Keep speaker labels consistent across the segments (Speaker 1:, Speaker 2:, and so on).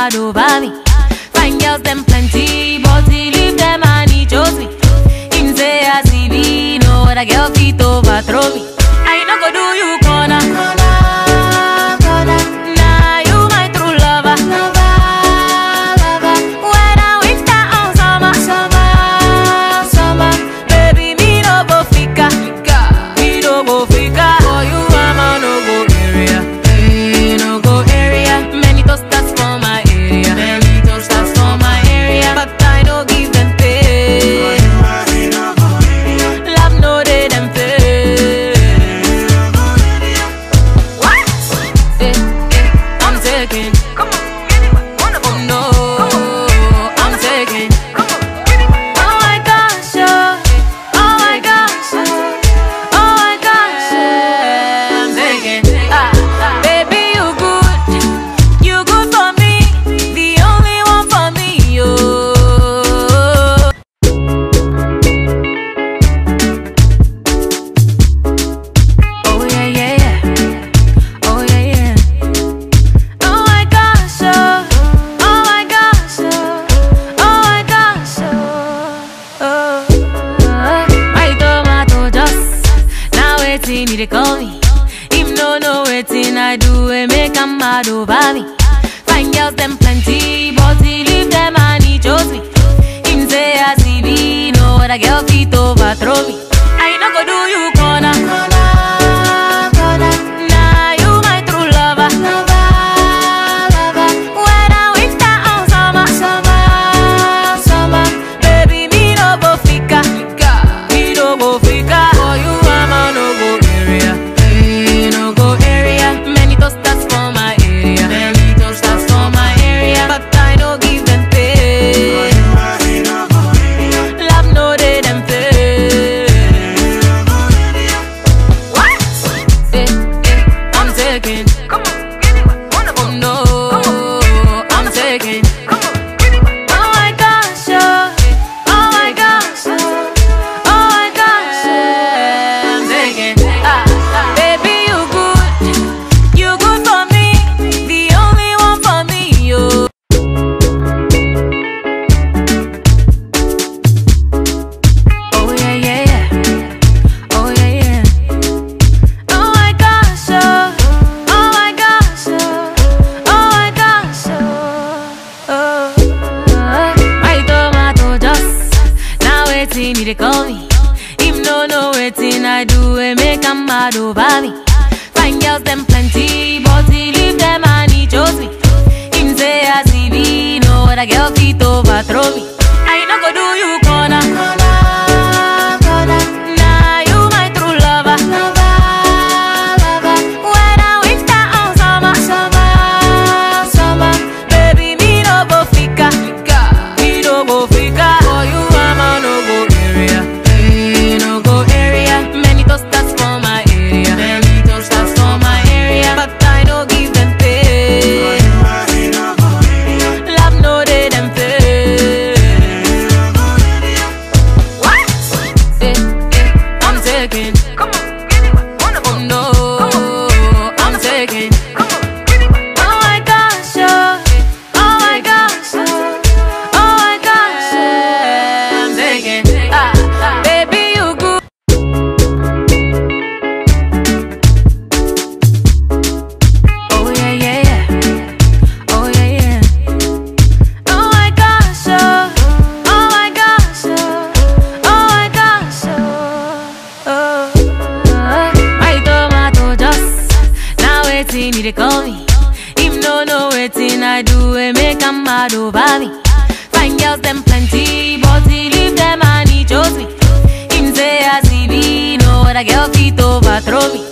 Speaker 1: mad over me. Fine girls, them plenty, but he leave them and he chose me. Him say, I see me, no other girl fit overthrow me. ahora que ojito va a trobi.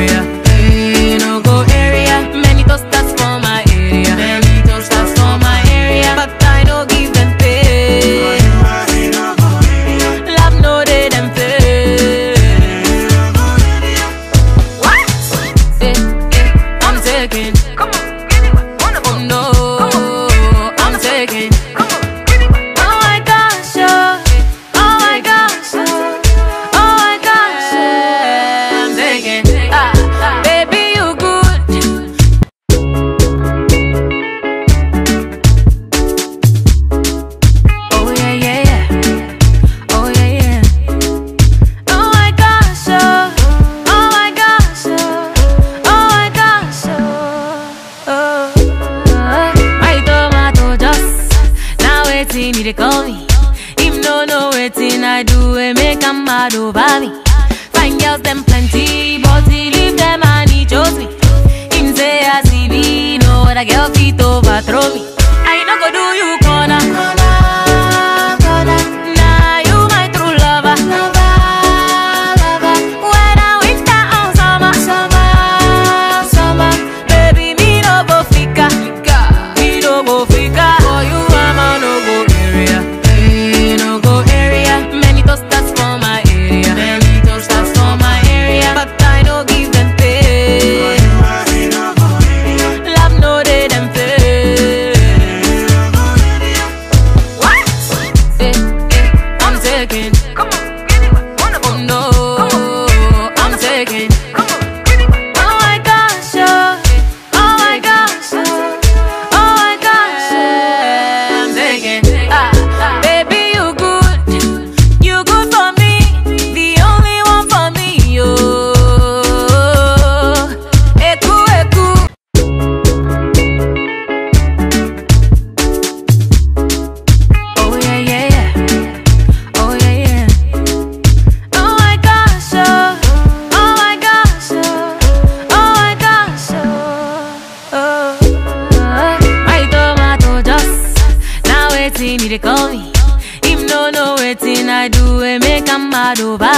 Speaker 1: Austria mad over me. Fine girls, them plenty, but he leave them and he chose me. Him say I see me. no other girl fit overthrow me. Claro, va.